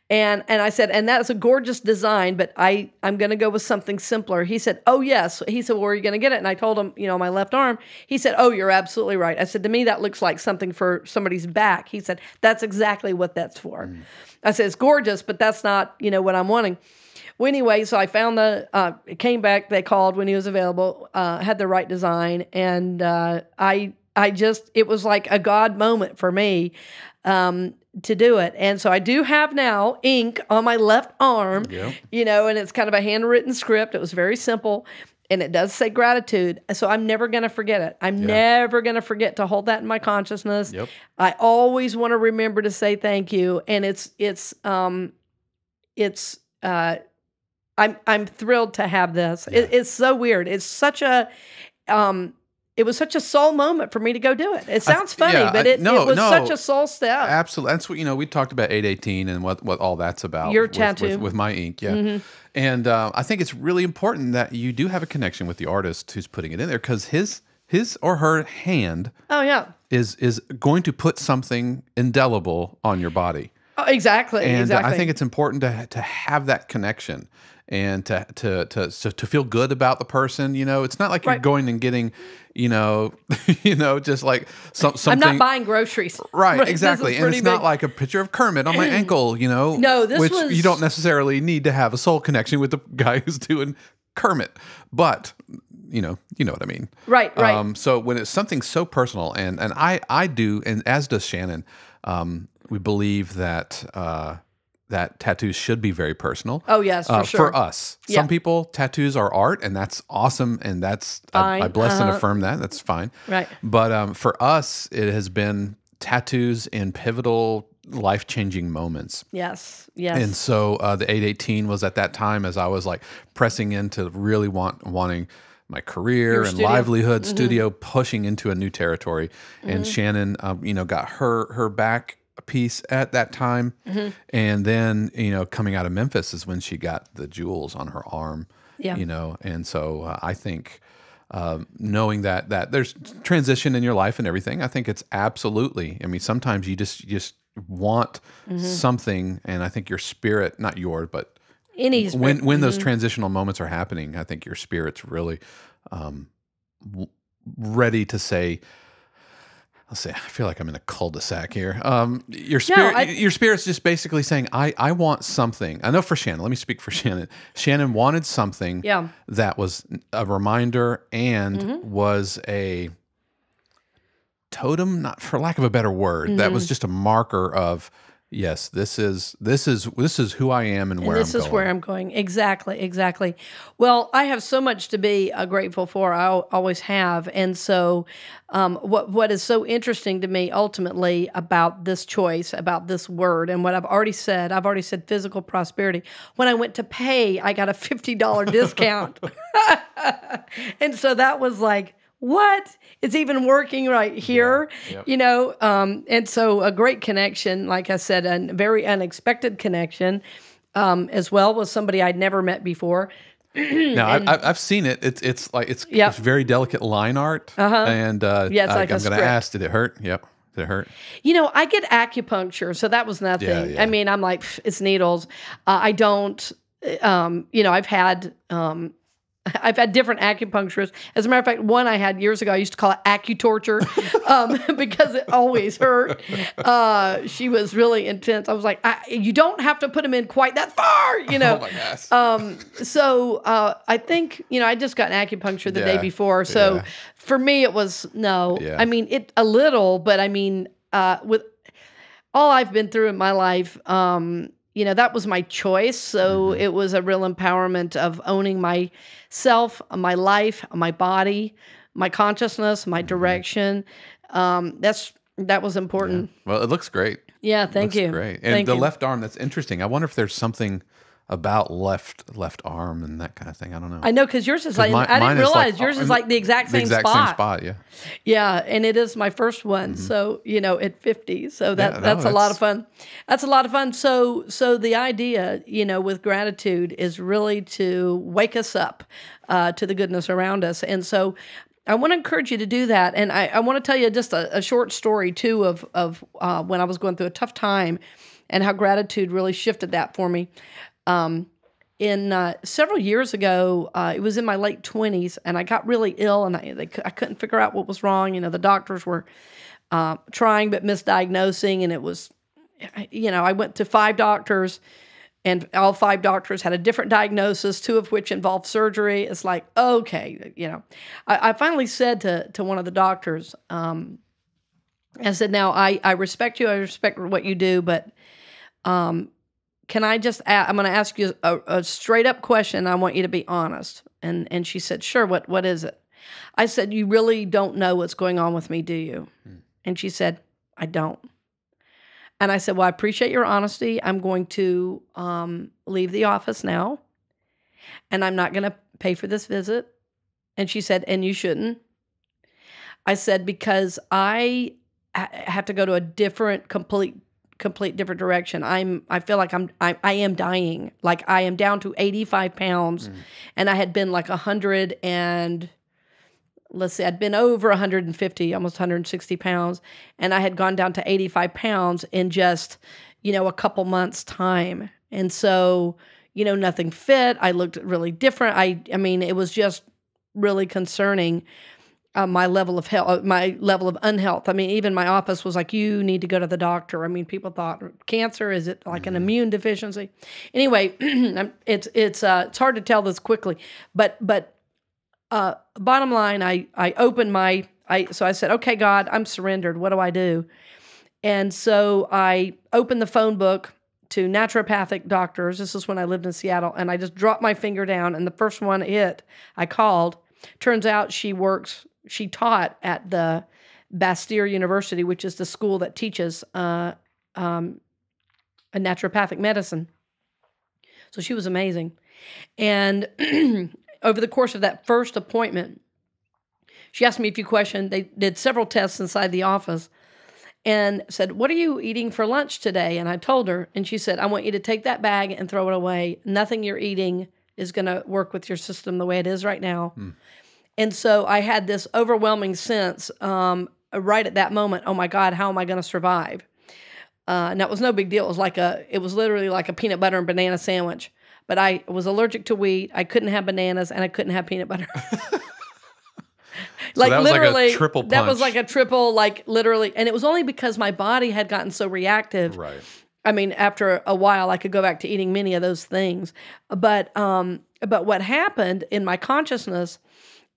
B: And and I said, "And that's a gorgeous design, but I I'm going to go with something simpler." He said, "Oh, yes." He said, well, "Where are you going to get it?" And I told him, you know, my left arm. He said, "Oh, you're absolutely right." I said, "To me that looks like something for somebody's back." He said, "That's exactly what that's for." I said, "It's gorgeous, but that's not, you know, what I'm wanting." Well, anyway, so I found the, uh, it came back, they called when he was available, uh, had the right design. And uh, I, I just, it was like a God moment for me um, to do it. And so I do have now ink on my left arm,
A: Yeah.
B: you know, and it's kind of a handwritten script. It was very simple. And it does say gratitude. So I'm never going to forget it. I'm never going to forget to hold that in my consciousness.
A: Yep.
B: I always want to remember to say thank you. And it's, it's, um, it's, uh, I'm I'm thrilled to have this. It, it's so weird. It's such a um it was such a soul moment for me to go do it. It sounds funny,
A: yeah,
B: but
A: I-
B: it,
A: no,
B: it was
A: no.
B: such a soul step.
A: Absolutely. That's what you know. We talked about eight eighteen and what what all that's about.
B: Your
A: with,
B: tattoo. Mm-hmm.
A: with, with my ink. Yeah, and uh, I think it's really important that you do have a connection with the artist who's putting it in there because his his or her hand
B: oh yeah.
A: is is going to put something indelible on your body.
B: Oh, exactly.
A: and
B: exactly.
A: I think it's important to to have that connection and to to to so to feel good about the person. You know, it's not like you're
B: Right.
A: going and getting, you know, [laughs] you know, just like some
B: I'm not buying groceries. [laughs]
A: Right,
B: This
A: exactly, and it's not like a picture of Kermit on my [clears throat] ankle, you know.
B: No, this
A: which
B: was-
A: you don't necessarily need to have a soul connection with the [laughs] guy who's doing Kermit, but you know, you know what I mean.
B: Right, right.
A: Um, so when it's something so personal, and and I I do, and as does Shannon, um, we believe that uh, that tattoos should be very personal.
B: Oh yes, for
A: Uh,
B: sure.
A: For us,
B: Yeah.
A: some people tattoos are art, and that's awesome, and that's I, I bless and
B: Uh-huh.
A: affirm that. That's fine.
B: Right.
A: But um, for us, it has been tattoos in pivotal, life changing moments.
B: Yes. Yes.
A: And so uh, the 818 was at that time as I was like pressing into really want wanting my career
B: Your
A: and
B: studio.
A: livelihood studio pushing into a new territory. And Shannon, um, you know, got her her back piece at that time, and then you know coming out of Memphis is when she got the jewels on her arm.
B: Yeah.
A: You know, and so uh, I think. Um, knowing that that there's transition in your life and everything, I think it's absolutely. I mean, sometimes you just you just want something, and I think your spirit, not yours, but
B: Any
A: when when
B: Mm-hmm.
A: those transitional moments are happening, I think your spirit's really um, w- ready to say. I'll say. I feel like I'm in a cul-de-sac here. Um, your spirit,
B: I-
A: your spirit's just basically saying, "I I want something." I know for Shannon. Let me speak for Shannon. Shannon wanted something
B: Yeah. Mm-hmm.
A: that was a reminder and was a totem, not for lack of a better word, that
B: Mm-hmm.
A: was just a marker of yes, this is this is this is who I am and,
B: And
A: where
B: this
A: I'm
B: is
A: going.
B: where I'm going. Exactly, exactly. Well, I have so much to be uh, grateful for. I always have, and so um, what what is so interesting to me ultimately about this choice, about this word, and what I've already said. I've already said physical prosperity. When I went to pay, I got a fifty dollar [laughs] discount, [laughs] and so that was like. What? It's even working right here,
A: Yep.
B: you know. Um, and so a great connection, like I said, a very unexpected connection um, as well with somebody I'd never met before.
A: Now I, [clears throat] I, I've seen it. It's it's like it's,
B: Yep.
A: it's very delicate line art. Uh-huh. And uh,
B: Yeah,
A: I,
B: like
A: I'm going to ask, did it hurt? Yep. Did it hurt?
B: You know, I get acupuncture, so that was nothing.
A: Yeah, yeah.
B: I mean, I'm like, it's needles. Uh, I don't, um, you know, I've had. Um, [laughs] I've had different acupuncturists. As a matter of fact, one I had years ago, I used to call it acutorture [laughs] um, [laughs] because it always hurt. Uh, she was really intense. I was like, I, you don't have to put them in quite that far, you know.
A: Oh my gosh.
B: Um, so uh, I think you know I just got an acupuncture the
A: Yeah,
B: day before. So
A: yeah.
B: for me, it was no.
A: Yeah.
B: I mean it a little, but I mean uh, with all I've been through in my life, um, you know that was my choice. So
A: Mm-hmm.
B: it was a real empowerment of owning myself, my life, my body, my consciousness, my
A: Mm-hmm.
B: direction. Um, that's that was important.
A: well, it looks great.
B: Yeah, thank you.
A: Great. And
B: Thank
A: the
B: you.
A: left arm, that's interesting. I wonder if there's something about left left arm and that kind of thing. I don't know.
B: I know because yours is like
A: mi-
B: I didn't
A: is like-
B: realize yours is like the exact
A: the
B: same
A: exact
B: spot.
A: same spot, yeah.
B: Yeah, and it is my first one. So, you know, at 50. So that
A: Mm-hmm. no,
B: that's a lot of fun. That's a lot of fun. So so the idea, you know, with gratitude is really to wake us up uh, to the goodness around us. And so I want to encourage you to do that. And I, I want to tell you just a, a short story too of of uh, when I was going through a tough time and how gratitude really shifted that for me in uh, several years ago, uh, it was in my late twenties, and I got really ill, and I they, I couldn't figure out what was wrong. You know, the doctors were uh, trying but misdiagnosing, and it was, you know, I went to five doctors, and all five doctors had a different diagnosis, two of which involved surgery. It's like, okay, you know, I, I finally said to to one of the doctors, um, I said, now I I respect you, I respect what you do, but um, can I just I'm going to ask you a, a straight up question. I want you to be honest. And and she said, "Sure. What what is it?" I said, "You really don't know what's going on with me, do you?" And she said, "I don't." And I said, "Well, I appreciate your honesty. I'm going to um, leave the office now, and I'm not going to pay for this visit." And she said, "And you shouldn't." I said, "Because I ha- have to go to a different, complete complete different direction. I'm I feel like I'm I, I am dying. Like I am down to 85 pounds mm. and I had been like 100 and let's see, I'd been over 150, almost 160 pounds, and I had gone down to 85 pounds in just, you know, a couple months' time. And so, you know, nothing fit. I looked really different. I I mean, it was just really concerning uh, my level of health, my level of unhealth. I mean, even my office was like, "You need to go to the doctor." I mean, people thought cancer is it like an immune deficiency? Anyway, [clears throat] it's it's uh, it's hard to tell this quickly, but but uh, bottom line, I I opened my I so I said, "Okay, God, I'm surrendered. What do I do?" And so I opened the phone book to naturopathic doctors. This is when I lived in Seattle, and I just dropped my finger down, and the first one hit, I called. Turns out she works, she taught at the Bastyr University, which is the school that teaches uh, um, a naturopathic medicine. So she was amazing. And [clears throat] over the course of that first appointment, she asked me a few questions. They did several tests inside the office and said, What are you eating for lunch today? And I told her, and she said, I want you to take that bag and throw it away. Nothing you're eating is going to work with your system the way it is right now. Mm. And so I had this overwhelming sense um, right at that moment oh my God, how am I going to survive? Uh, and that was no big deal. It was like a, it was literally like a peanut butter and banana sandwich. But I was allergic to wheat. I couldn't have bananas and I couldn't have peanut butter. [laughs] [laughs]
A: like literally, like triple. Punch.
B: That was like a triple, like literally, and it was only because my body had gotten so reactive.
A: Right.
B: I mean, after a while, I could go back to eating many of those things. But um, but what happened in my consciousness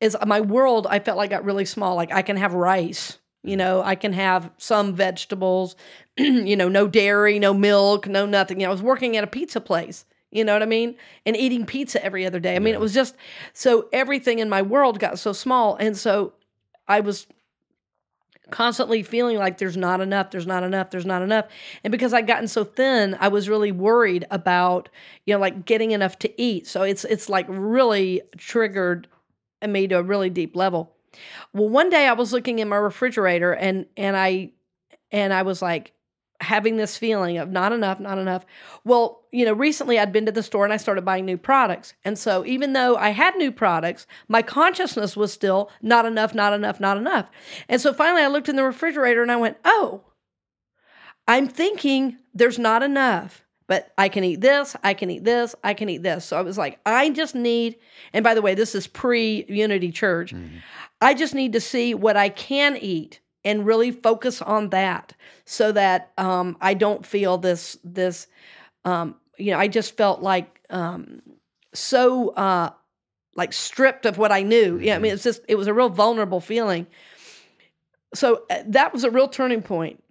B: is my world. I felt like got really small. Like I can have rice. You mm. know, I can have some vegetables, [clears throat] you know, no dairy, no milk, no nothing. You know, I was working at a pizza place, you know what I mean? And eating pizza every other day. I mean, it was just so everything in my world got so small. And so I was constantly feeling like there's not enough, there's not enough, there's not enough. And because I'd gotten so thin, I was really worried about, you know, like getting enough to eat. So it's it's like really triggered me to a really deep level. Well, one day I was looking in my refrigerator and and I and I was like having this feeling of not enough, not enough. Well, you know, recently I'd been to the store and I started buying new products. And so even though I had new products, my consciousness was still not enough, not enough, not enough. And so finally I looked in the refrigerator and I went, "Oh, I'm thinking there's not enough." But I can eat this, I can eat this, I can eat this. So I was like, I just need, and by the way, this is pre Unity Church. Mm-hmm. I just need to see what I can eat and really focus on that so that um, I don't feel this this um, you know I just felt like um, so uh, like stripped of what I knew. Yeah, I mean mm-hmm. it's just it was a real vulnerable feeling. So uh, that was a real turning point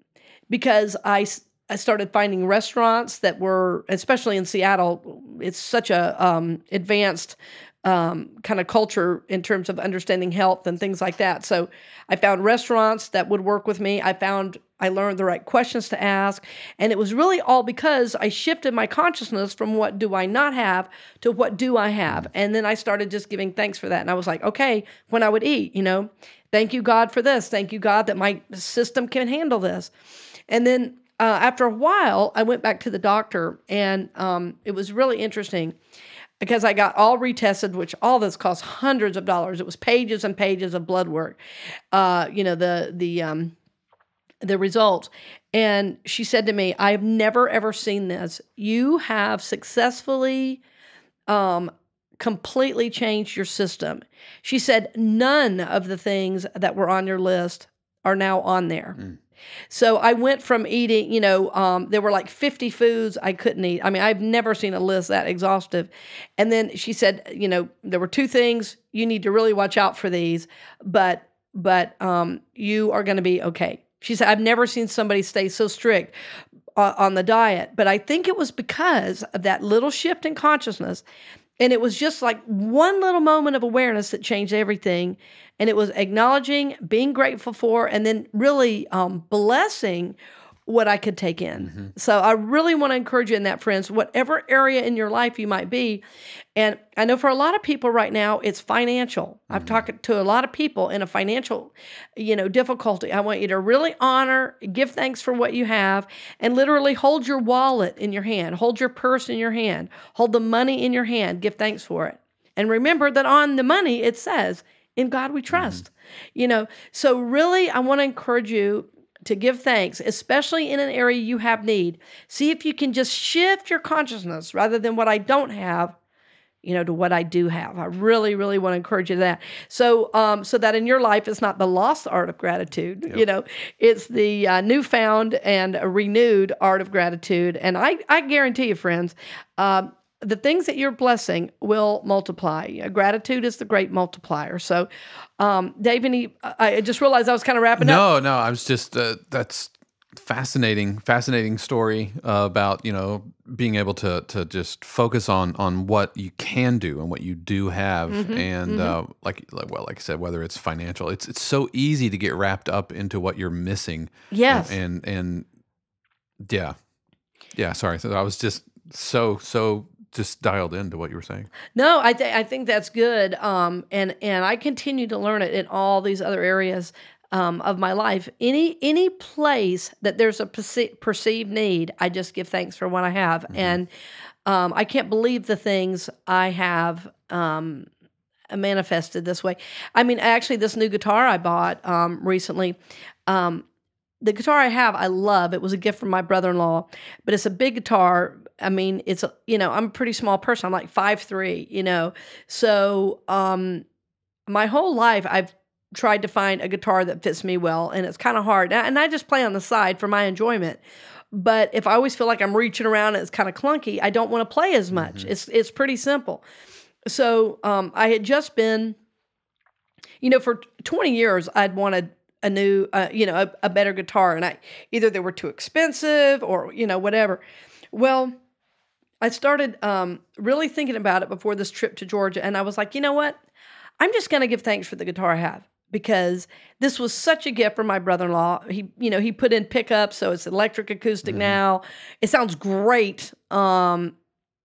B: because I I started finding restaurants that were, especially in Seattle, it's such a um, advanced um, kind of culture in terms of understanding health and things like that. So I found restaurants that would work with me. I found I learned the right questions to ask. And it was really all because I shifted my consciousness from what do I not have to what do I have. And then I started just giving thanks for that. And I was like, okay, when I would eat, you know, thank you, God, for this. Thank you, God, that my system can handle this. And then uh, after a while, I went back to the doctor, and um, it was really interesting because I got all retested, which all this cost hundreds of dollars. It was pages and pages of blood work. Uh, you know, the the um the results. And she said to me, I've never ever seen this. You have successfully um completely changed your system. She said none of the things that were on your list are now on there. Mm. So I went from eating, you know, um, there were like 50 foods I couldn't eat. I mean, I've never seen a list that exhaustive. And then she said, you know, there were two things you need to really watch out for these, but but um, you are going to be okay. She said, I've never seen somebody stay so strict uh, on the diet, but I think it was because of that little shift in consciousness. And it was just like one little moment of awareness that changed everything. And it was acknowledging, being grateful for, and then really um, blessing what I could take in. Mm-hmm. So I really want to encourage you in that, friends, whatever area in your life you might be. And I know for a lot of people right now, it's financial. Mm-hmm. I've talked to a lot of people in a financial, you know, difficulty. I want you to really honor, give thanks for what you have, and literally hold your wallet in your hand, hold your purse in your hand, hold the money in your hand, give thanks for it. And remember that on the money, it says, in God we trust. Mm-hmm. You know, so really, I want to encourage you to give thanks, especially in an area you have need. See if you can just shift your consciousness rather than what I don't have, you know, to what I do have. I really, really want to encourage you to that. So, um, so that in your life, it's not the lost art of gratitude. Yep. You know, it's the uh, newfound and renewed art of gratitude. And I, I guarantee you, friends, um, the things that you're blessing will multiply. Gratitude is the great multiplier. So, um, Dave, any, I just realized I was kind of wrapping
A: no,
B: up.
A: No, no, I was just, uh, that's fascinating, fascinating story uh, about you know being able to to just focus on on what you can do and what you do have,
B: Mm-hmm,
A: and Uh, like like well, like I said, whether it's financial, it's it's so easy to get wrapped up into what you're missing.
B: Yes.
A: and and yeah, yeah. Sorry, so I was just so so just dialed into what you were saying.
B: No, I think I think that's good. Um, and and I continue to learn it in all these other areas um, of my life. Any any place that there's a perce- perceived need, I just give thanks for what I have, and um, I can't believe the things I have. Um, manifested this way. I mean, actually, this new guitar I bought um, recently, um, the guitar I have, I love. It was a gift from my brother in law, but it's a big guitar. I mean, it's a, you know, I'm a pretty small person. I'm like five three, you know, so um, my whole life I've tried to find a guitar that fits me well, and it's kind of hard. And I just play on the side for my enjoyment. But if I always feel like I'm reaching around and it's kind of clunky, I don't want to play as much. It's it's pretty simple. So um, I had just been, you know, for 20 years I'd wanted a new, uh, you know, a, a better guitar, and I either they were too expensive or you know whatever. Well, I started um, really thinking about it before this trip to Georgia, and I was like, you know what? I'm just going to give thanks for the guitar I have because this was such a gift from my brother-in-law. He, you know, he put in pickups, so it's electric acoustic now. It sounds great. Um,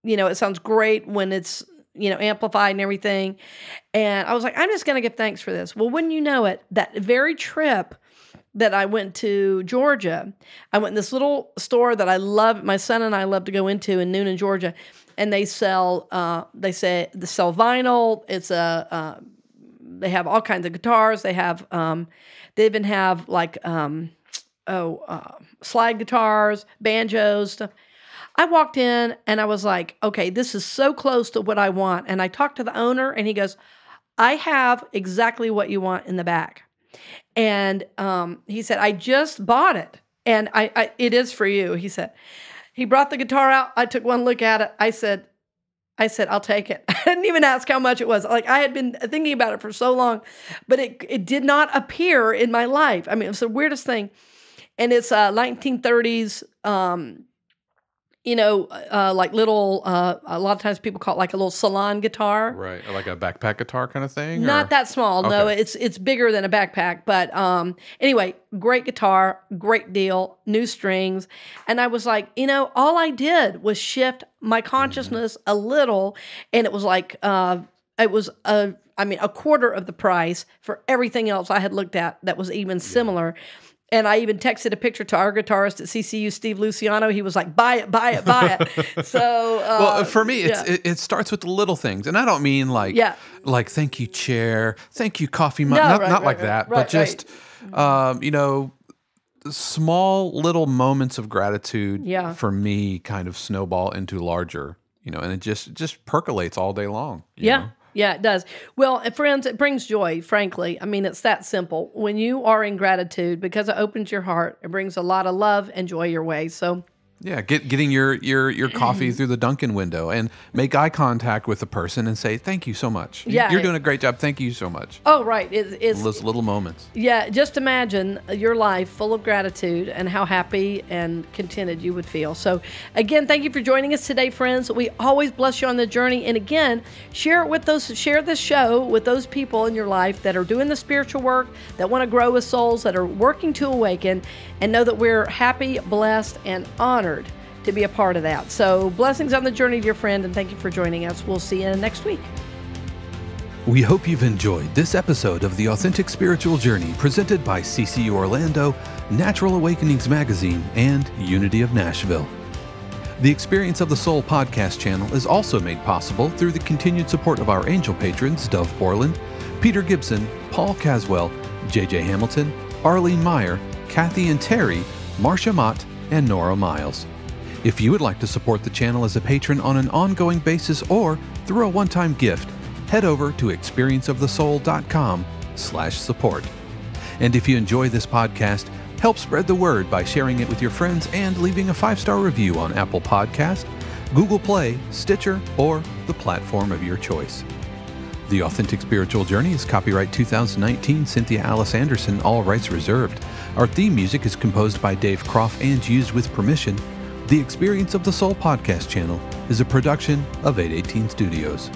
B: you know, it sounds great when it's you know amplified and everything. And I was like, I'm just going to give thanks for this. Well, wouldn't you know it, that very trip that I went to Georgia, I went in this little store that I love. My son and I love to go into in Newnan, Georgia, and they sell. Uh, they say they sell vinyl. It's a. Uh, they have all kinds of guitars. They have. Um, they even have like um, oh uh, slide guitars, banjos, stuff. I walked in and I was like, okay, this is so close to what I want. And I talked to the owner and he goes, I have exactly what you want in the back. And um, he said, I just bought it. And I, I, it is for you. He said, he brought the guitar out. I took one look at it. I said, I said, I'll take it. [laughs] I didn't even ask how much it was. Like I had been thinking about it for so long, but it, it did not appear in my life. I mean, it was the weirdest thing. And it's a 1930s, um, you know, uh, like little, uh, a lot of times people call it like a little salon guitar.
A: Right, like a backpack guitar kind of thing.
B: Not
A: or-
B: that small. No, it's it's bigger than a backpack. But um, anyway, great guitar, great deal, new strings, and I was like, you know, all I did was shift my consciousness a little, and it was like, uh, it was a, I mean, a quarter of the price for everything else I had looked at that was even similar. And I even texted a picture to our guitarist at CCU, Steve Luciano. He was like, "Buy it, buy it, buy it." [laughs] so, uh,
A: Well, for me, it's,
B: yeah.
A: it, it starts with the little things, and I don't mean like
B: Yeah.
A: like thank you chair, thank you coffee mug,
B: No,
A: not
B: right,
A: not
B: right,
A: like
B: right,
A: that, but just um, you know, small little moments of gratitude.
B: Yeah.
A: for me, kind of snowball into larger, you know, and it just just percolates all day long. you
B: Yeah.
A: know?
B: Yeah, it does. Well, friends, it brings joy, frankly. I mean, it's that simple. When you are in gratitude, because it opens your heart, it brings a lot of love and joy your way. So,
A: Yeah, get getting your your your coffee mm. through the Dunkin' window and make eye contact with the person and say thank you so much.
B: Yeah.
A: you're doing a great job. Thank you so much.
B: oh, right. It, it's,
A: Those little moments.
B: Yeah, just imagine your life full of gratitude and how happy and contented you would feel. So, again, thank you for joining us today, friends. We always bless you on the journey. And again, share it with those, share this show with those people in your life that are doing the spiritual work, that want to grow with souls, that are working to awaken, and know that we're happy, blessed, and honored to be a part of that. So, blessings on the journey, dear friend, and thank you for joining us. We'll see you next week.
A: We hope you've enjoyed this episode of The Authentic Spiritual Journey presented by CCU Orlando, Natural Awakenings Magazine, and Unity of Nashville. The Experience of the Soul podcast channel is also made possible through the continued support of our angel patrons Dove Borland, Peter Gibson, Paul Caswell, JJ Hamilton, Arlene Meyer, Kathy and Terry, Marcia Mott, and Nora Miles. If you would like to support the channel as a patron on an ongoing basis or through a one-time gift, head over to experienceofthesoul.com slash support. And if you enjoy this podcast, help spread the word by sharing it with your friends and leaving a five-star review on Apple Podcast, Google Play, Stitcher, or the platform of your choice. The Authentic Spiritual Journey is copyright 2019 Cynthia Alice Anderson, all rights reserved. Our theme music is composed by Dave Croft and used with permission. The Experience of the Soul podcast channel is a production of 818 Studios.